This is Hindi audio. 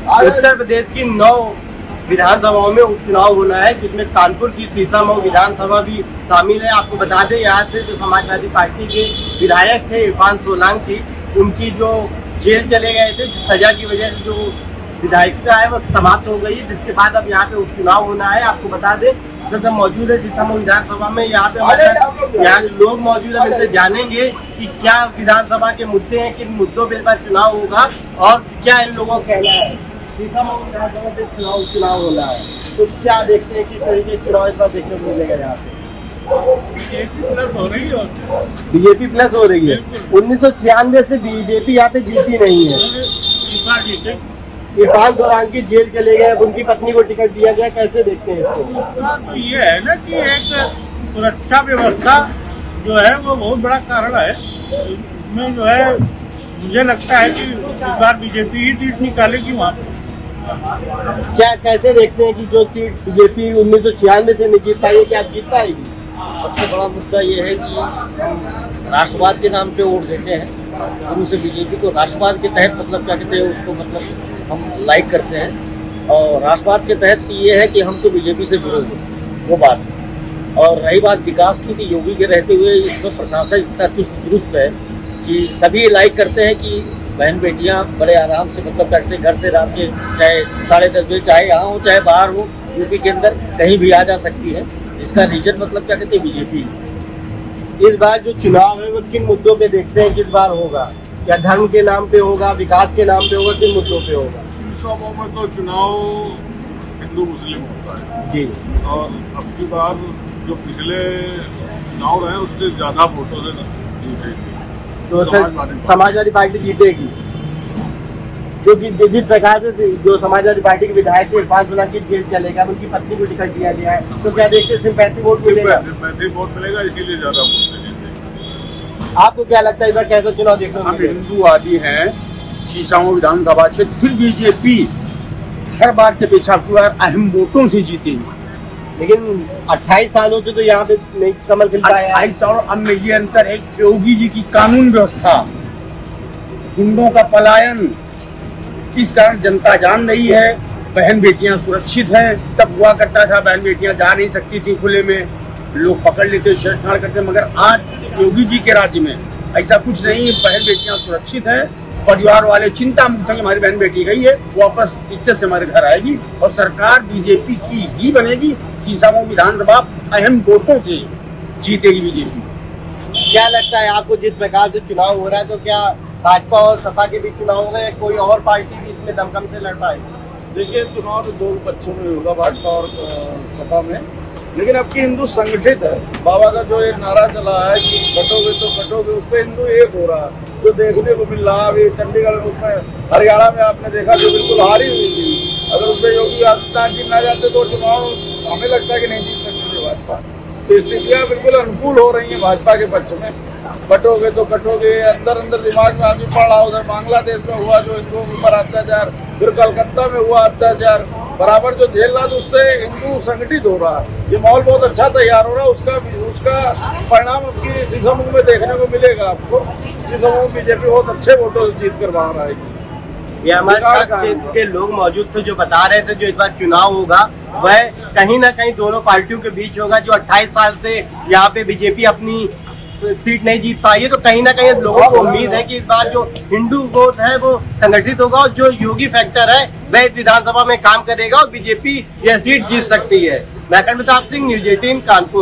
उत्तर प्रदेश की नौ विधानसभाओं में उपचुनाव होना है जिसमें कानपुर की सीतामऊ विधानसभा भी शामिल है। आपको बता दें यहाँ से जो समाजवादी पार्टी के विधायक थे इरफान सोलंकी उनकी जो जेल चले गए थे सजा की वजह से जो विधायिका है वो समाप्त हो गई है जिसके बाद अब यहाँ पे उपचुनाव होना है। आपको बता दें सब मौजूद है सीतामऊ विधानसभा में यहाँ पे मतलब यहाँ लोग मौजूद है उनसे जानेंगे कि क्या विधानसभा के मुद्दे हैं किन मुद्दों पे इस चुनाव होगा और क्या इन लोगों का कहना है। विधानसभा से चुनाव चुनाव होना है। तो क्या देखते हैं किस तरीके चुनाव इस बार देखने को मिलेगा यहाँ पे बीजेपी प्लस हो रही है उन्नीस सौ छियानवे से बीजेपी यहाँ पे जीती नहीं है। इरफान दौरान की जेल चले गए अब उनकी पत्नी को टिकट दिया गया कैसे देखते हैं इसको? तो ये है ना कि एक सुरक्षा व्यवस्था जो है वो बहुत बड़ा कारण है। इसमें जो है मुझे लगता है कि इस बार बीजेपी ही सीट निकालेगी वहाँ क्या कैसे देखते हैं कि जो सीट बीजेपी उन्नीस सौ छियानवे से नहीं जीत पाई है, क्या जीत पाएगी सबसे बड़ा मुद्दा ये है कि राष्ट्रवाद के नाम पे वोट देते हैं। शुरू से बीजेपी को राष्ट्रवाद के तहत मतलब क्या कहते हैं, उसको मतलब हम लाइक करते हैं। और राष्ट्रवाद के तहत ये है कि हम तो बीजेपी से जुड़े हुए वो बात। है और रही बात विकास की तो योगी के रहते हुए इसमें प्रशासन इतना चुस्त दुरुस्त है कि सभी लाइक करते हैं कि बहन बेटियाँ बड़े आराम से मतलब करते हैं घर से रात के चाहे साढ़े दस बजे चाहे यहाँ हो चाहे बाहर हो यूपी के अंदर कहीं भी आ जा सकती है। जिसका रीजन मतलब क्या कहते हैं? बीजेपी। इस बार जो चुनाव है वो किन मुद्दों पे देखते हैं? किस बार होगा? क्या धर्म के नाम पे होगा? विकास के नाम पे होगा? किन मुद्दों पे होगा? सभाओं में तो चुनाव हिंदू मुस्लिम होता है। जी। और अब की बार जो पिछले चुनाव रहे उससे ज़्यादा वोटों से जीते तो सर समाजवादी पार्टी। जीतेगी। जो कि जिस प्रकार से जो समाजवादी पार्टी के विधायक थे इरफान सोलंकी जेल चलेगा उनकी पत्नी को टिकट दिया गया है। तो क्या देखते हैं सिंपैथी वोट मिलेगा? पैंतीस वोट मिलेगा इसीलिए ज़्यादा वोट आपको क्या लगता है इस बार कैसा चुनाव देखने को हम मिलेगा? हिंदूवादी हैं शीशाओं विधानसभा क्षेत्र फिर बीजेपी हर बार के पूरा अहम वोटों से जीतेगी। लेकिन 28 सालों से तो यहाँ पे नहीं कमल खिल पाया है। अट्ठाईस और अब में ये अंतर है योगी जी की कानून व्यवस्था गुंडों का पलायन इस कारण जनता जान रही है बहन बेटियाँ सुरक्षित हैं तब हुआ करता था बहन बेटियाँ जा नहीं सकती थी खुले में लोग पकड़ लेते छेड़छाड़ करते मगर आज योगी जी के राज्य में ऐसा कुछ नहीं है बहन बेटियाँ सुरक्षित हैं परिवार वाले चिंता मुक्त हैं हमारी बहन बेटी गई है वापस इज़्ज़त से हमारे घर आएगी और सरकार बीजेपी की ही बनेगी सीसामऊ विधानसभा अहम वोटों से जीतेगी बीजेपी। क्या लगता है आपको जिस प्रकार से चुनाव हो रहा है तो क्या भाजपा और सपा के बीच चुनाव होगा या कोई और पार्टी भी इसमें दमकम से लड़ पाएगी देखिए चुनाव तो दोनों पक्षों में होगा भाजपा और सपा में। लेकिन अब की हिंदू संगठित है बाबा का जो एक नारा चला है कि कटोगे तो कटोगे उस पर हिंदू एक हो रहा है। जो देखने को मिल रहा है अभी चंडीगढ़ में उसमें हरियाणा में आपने देखा जो बिल्कुल हारी हुई थी। अगर उसमें योगी आदित्यनाथ जी न जाते तो चुनाव हमें लगता है कि नहीं जीत सकती थी भाजपा तो स्थितियाँ बिल्कुल अनुकूल हो रही हैं भाजपा के पक्ष में। कटोगे तो कटोगे अंदर अंदर दिमाग में आदमी पड़ रहा उधर बांग्लादेश में हुआ जो हिंदुओं के ऊपर अत्याचार, फिर कलकत्ता में हुआ अत्याचार। बराबर जो झेल रहा उससे हिंदू संगठित हो रहा। है ये माहौल बहुत अच्छा तैयार हो रहा है उसका उसका परिणाम इसी समूह में देखने को मिलेगा आपको। समूह बीजेपी बहुत अच्छे वोटों से जीत कर बाहर आएगी। ये हमारे साथ क्षेत्र के लोग मौजूद थे जो बता रहे थे जो इस बार चुनाव होगा वह कहीं ना कहीं दोनों पार्टियों के बीच होगा जो 28 साल से यहाँ पे बीजेपी अपनी सीट नहीं जीत पाई है। तो कहीं ना कहीं लोगों को उम्मीद है कि इस बार जो हिंदू वोट है वो संगठित होगा और जो योगी फैक्टर है वह इस विधानसभा में काम करेगा और बीजेपी यह सीट जीत सकती है। मैं प्रताप सिंह न्यूज़ एटीन कानपुर।